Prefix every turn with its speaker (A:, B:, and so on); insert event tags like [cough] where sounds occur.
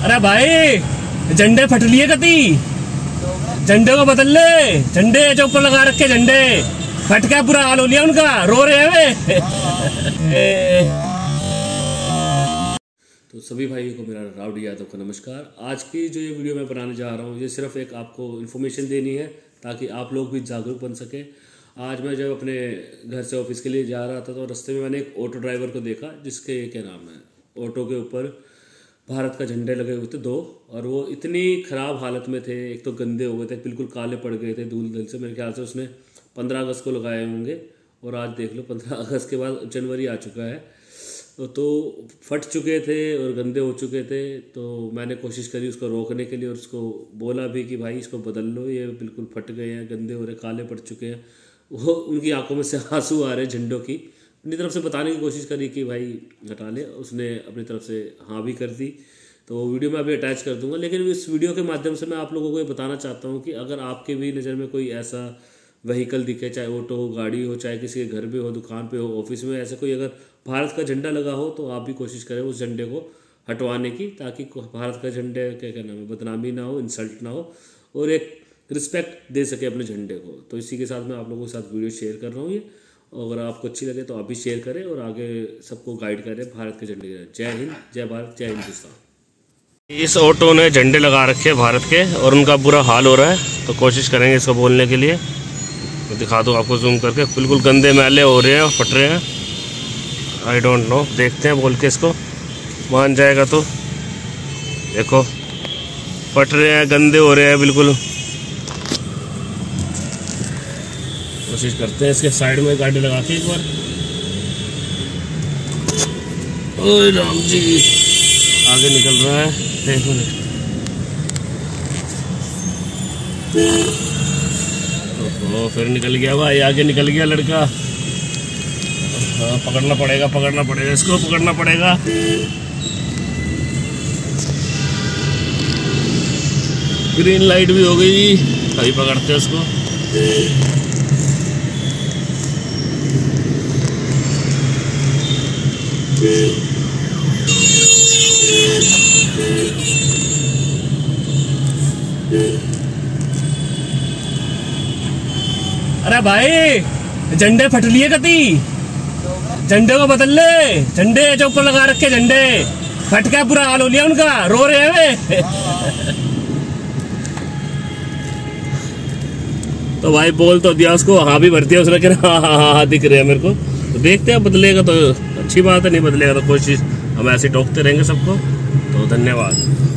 A: अरे भाई, झंडे फट लिए कती झंडे को बदल ले। झंडे जो ऊपर लगा रखे झंडे। फट गया बुरा हाल हो लिया उनका। रो रहे हैं वे।
B: तो सभी भाइयों को मेरा राउडी यादव का नमस्कार। आज की जो ये वीडियो मैं बनाने जा रहा हूँ, ये सिर्फ़ एक आपको इन्फॉर्मेशन देनी है, ताकि आप लोग भी जागरूक बन सके। आज मैं जब अपने घर से ऑफ़िस के लिए जा रहा था तो रास्ते में मैंने एक ऑटो ड्राइवर को देखा, जिसके क्या नाम है ऑटो के ऊपर भारत का झंडे लगे हुए थे दो और वो इतनी ख़राब हालत में थे एक तो गंदे हो गए थे बिल्कुल काले पड़ गए थे धूल धल से। मेरे ख्याल से उसने पंद्रह अगस्त को लगाए होंगे और आज देख लो पंद्रह [laughs] अगस्त के बाद जनवरी आ चुका है। तो, फट चुके थे और गंदे हो चुके थे तो मैंने कोशिश करी उसको रोकने के लिए और उसको बोला भी कि भाई इसको बदल लो ये बिल्कुल फट गए हैं गंदे हो रहे काले पड़ चुके हैं। वो उनकी आँखों में से आँसू आ रहे झंडों की। अपनी तरफ़ से बताने की कोशिश करी कि भाई हटा ले। उसने अपनी तरफ़ से हाँ भी कर दी। तो वो वीडियो मैं अभी अटैच कर दूँगा। लेकिन इस वीडियो के माध्यम से मैं आप लोगों को ये बताना चाहता हूँ कि अगर आपके भी नज़र में कोई ऐसा वहीकल दिखे, चाहे ऑटो हो, गाड़ी हो, चाहे किसी के घर पे हो, दुकान पे हो ऑफ़िस में ऐसा कोई अगर भारत का झंडा लगा हो तो आप भी कोशिश करें उस झंडे को हटवाने की, ताकि भारत का झंडे क्या कहना है बदनामी ना हो इंसल्ट ना हो, और एक रिस्पेक्ट दे सके अपने झंडे को। तो इसी के साथ मैं आप लोगों के साथ वीडियो शेयर कर रहा हूँ ये। अगर आपको अच्छी लगे तो आप भी शेयर करें और आगे सबको गाइड करें भारत के झंडे के जय हिंद, जय भारत, जय हिंदुस्तान। इस ऑटो ने झंडे लगा रखे हैं भारत के और उनका बुरा हाल हो रहा है तो कोशिश करेंगे इसको बोलने के लिए। दिखा दूँ आपको जूम करके, बिल्कुल गंदे मैले हो रहे हैं और फट रहे हैं। आई डोंट नो देखते हैं बोल के इसको। मान जाएगा तो। देखो, फट रहे हैं, गंदे हो रहे हैं, बिल्कुल। कोशिश करते हैं इसके साइड में गाड़ी लगा के एक बार। ओए राम जी। आगे निकल रहा है। एक मिनट। फिर निकल गया भाई, आगे निकल गया लड़का। हाँ पकड़ना पड़ेगा पकड़ना पड़ेगा, इसको पकड़ना पड़ेगा। ग्रीन लाइट भी हो गई। अभी पकड़ते हैं उसको
A: अरे भाई, झंडे फट लिए कति झंडे को बदल ले। झंडे जो ऊपर लगा रखे झंडे। फट गया पूरा हाल हो लिया उनका। रो रहे हैं वे। [laughs]
B: तो भाई बोल तो दिया उसको हाँ भी भरती है उसने, कह हाँ हाँ हाँ हाँ दिख रहे हैं मेरे को। देखते हैं, बदलेगा तो अच्छी बात है, नहीं बदलेगा तो कोशिश हम ऐसे टोकते रहेंगे सबको। तो धन्यवाद।